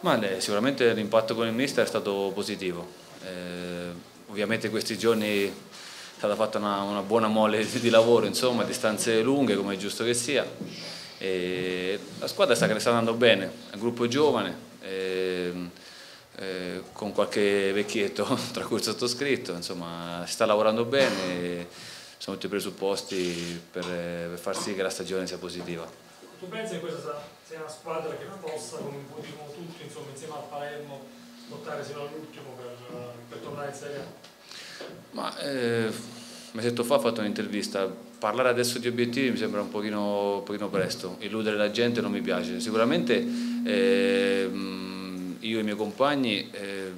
Ma lei, sicuramente l'impatto con il mister è stato positivo. Eh, ovviamente questi giorni è stata fatta una, una buona mole di lavoro, insomma, distanze lunghe come è giusto che sia. E la squadra sta, sta andando bene, è un gruppo giovane, eh, eh, con qualche vecchietto, tra cui il sottoscritto, insomma, si sta lavorando bene, sono tutti i presupposti per, per far sì che la stagione sia positiva. Tu pensi che questa sia una squadra che possa, come dicono tutti, insomma, insieme al Palermo, lottare sino all'ultimo per, per, tornare in Serie A? Ma eh, mesetto fa ho fatto un'intervista, parlare adesso di obiettivi mi sembra un pochino, un pochino presto, illudere la gente non mi piace. Sicuramente eh, io e i miei compagni eh,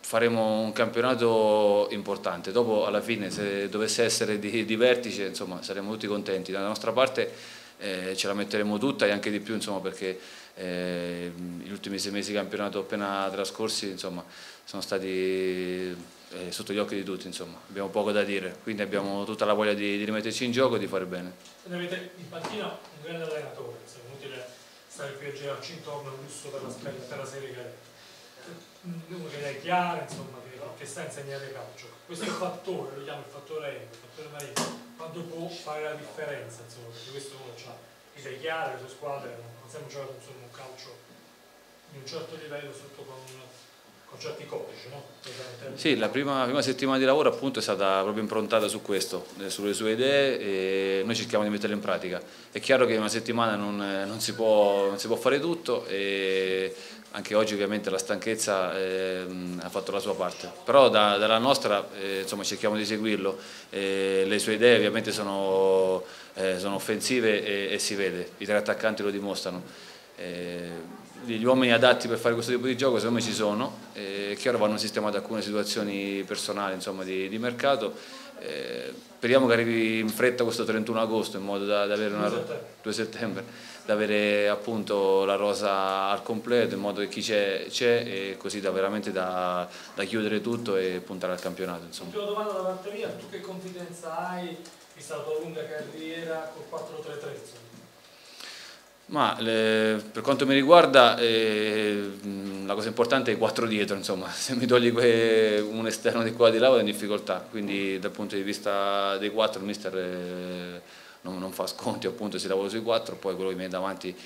faremo un campionato importante, dopo alla fine se dovesse essere di, di vertice insomma, saremo tutti contenti, dalla nostra parte eh, ce la metteremo tutta e anche di più insomma, perché eh, gli ultimi sei mesi di campionato appena trascorsi insomma, sono stati eh, sotto gli occhi di tutti, insomma. abbiamo poco da dire, quindi abbiamo tutta la voglia di, di rimetterci in gioco e di fare bene. Avete in panchina un grande allenatore, è inutile stare qui a girarci intorno lusso per la, per la serie che uno che è chiara, insomma, che, che sta insegnando calcio. Questo fattore, lo chiamo il fattore Ego, il fattore Marino, quando può fare la differenza, insomma, perché questo uno ha idee chiare, le sue squadre non sempre giocato insomma, un calcio di un certo livello sotto con, con certi codici, no? Sì, la prima, prima, settimana di lavoro appunto è stata proprio improntata su questo, eh, sulle sue idee e noi cerchiamo di metterle in pratica. È chiaro che in una settimana non, non, si, può, non si può fare tutto e anche oggi ovviamente la stanchezza eh, ha fatto la sua parte, però da, dalla nostra eh, insomma, cerchiamo di seguirlo, eh, le sue idee ovviamente sono, eh, sono offensive e, e, si vede, i tre attaccanti lo dimostrano. Eh, gli uomini adatti per fare questo tipo di gioco secondo me ci sono, è chiaro vanno sistemate alcune situazioni personali insomma, di, di, mercato, speriamo che arrivi in fretta questo 31 agosto in modo da, da avere una... 2 settembre da avere appunto la rosa al completo in modo che chi c'è c'è e così da veramente da, da, chiudere tutto e puntare al campionato. Insomma. Ultima domanda da parte mia, tu che confidenza hai, vista la tua lunga carriera col 4-3-3? Ma le, per quanto mi riguarda eh, la cosa importante è i quattro dietro, insomma, se mi togli un esterno di qua di là vado in difficoltà, quindi dal punto di vista dei quattro il mister eh, non, non, fa sconti, appunto si lavora sui quattro, poi quello che viene davanti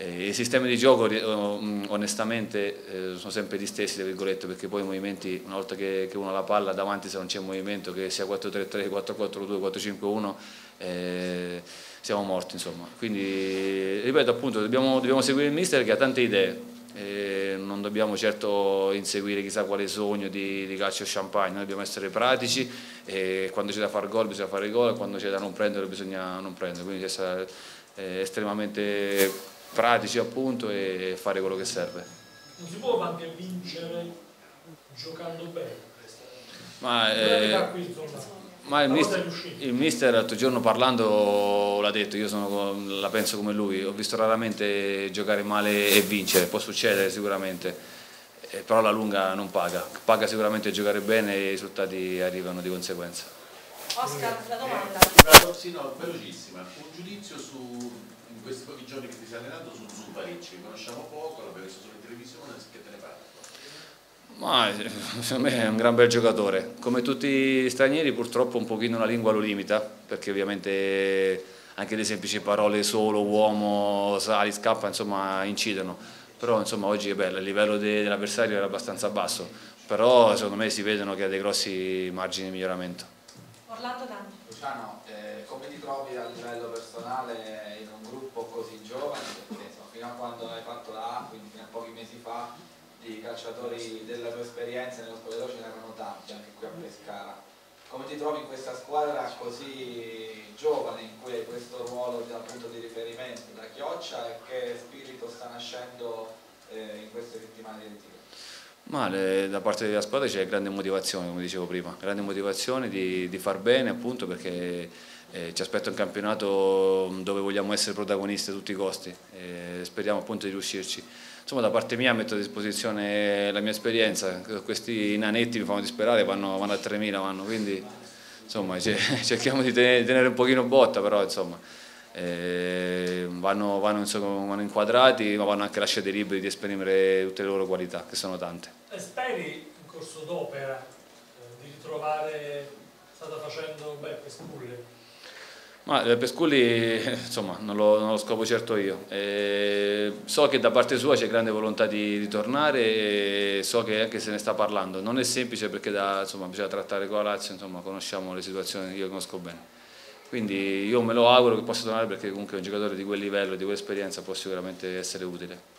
I sistemi di gioco eh, onestamente eh, sono sempre gli stessi, perché poi i movimenti, una volta che, uno ha la palla davanti se non c'è movimento, che sia 4-3-3, 4-4-2, 4-5-1, eh, siamo morti insomma. Quindi ripeto appunto, dobbiamo, dobbiamo seguire il mister che ha tante idee, eh, non dobbiamo certo inseguire chissà quale sogno di, di calcio champagne, noi dobbiamo essere pratici e quando c'è da fare gol bisogna fare gol, quando c'è da non prendere bisogna non prendere, quindi essere eh, estremamente pratici appunto e fare quello che serve. Non si può anche vincere giocando bene? Ma, eh, ma il, mister, il mister l'altro giorno parlando l'ha detto, io sono, la penso come lui, ho visto raramente giocare male e vincere, può succedere sicuramente, eh, però la lunga non paga, paga sicuramente giocare bene e i risultati arrivano di conseguenza. Oscar, la domanda. Eh, sì, no, velocissima, un giudizio su, in questi pochi giorni che ti sei allenato su Zuparic, che conosciamo poco, l'abbiamo visto sulla televisione, che te ne parli? Ma, secondo me è un gran bel giocatore, come tutti gli stranieri purtroppo un pochino la lingua lo limita, perché ovviamente anche le semplici parole solo, uomo, sali, scappa, insomma incidono, però insomma oggi è bello, il livello de dell'avversario era abbastanza basso, però secondo me si vedono che ha dei grossi margini di miglioramento. Orlando Dani. Luciano, eh, come ti trovi a livello personale in un gruppo così giovane? Perché, insomma, fino a quando hai fatto la A, quindi fino a pochi mesi fa, di calciatori della tua esperienza nello spogliatoio ce n'erano tanti anche qui a Pescara. Come ti trovi in questa squadra così giovane in cui hai questo ruolo di, appunto, di riferimento da chioccia e che spirito sta nascendo eh, in queste settimane di ritiro? Male, da parte della squadra c'è grande motivazione, come dicevo prima, grande motivazione di, di far bene appunto perché eh, ci aspetta un campionato dove vogliamo essere protagonisti a tutti i costi. E speriamo appunto di riuscirci. Insomma da parte mia metto a disposizione la mia esperienza, questi nanetti mi fanno disperare, vanno, vanno a 3.000, vanno, quindi insomma, cerchiamo di tenere un pochino botta, però insomma, eh, vanno, vanno, insomma, vanno, inquadrati, ma vanno anche lasciati liberi di esprimere tutte le loro qualità, che sono tante. E speri in corso d'opera eh, di ritrovare, state facendo beh, Pesculli? Ma eh, Pesculli insomma, non, lo, non lo scopo certo io. Eh, so che da parte sua c'è grande volontà di, di, tornare e so che anche se ne sta parlando. Non è semplice perché da, insomma, bisogna trattare con la Lazio, insomma, conosciamo le situazioni che io conosco bene. Quindi io me lo auguro che possa tornare perché comunque un giocatore di quel livello, di quell'esperienza può sicuramente essere utile.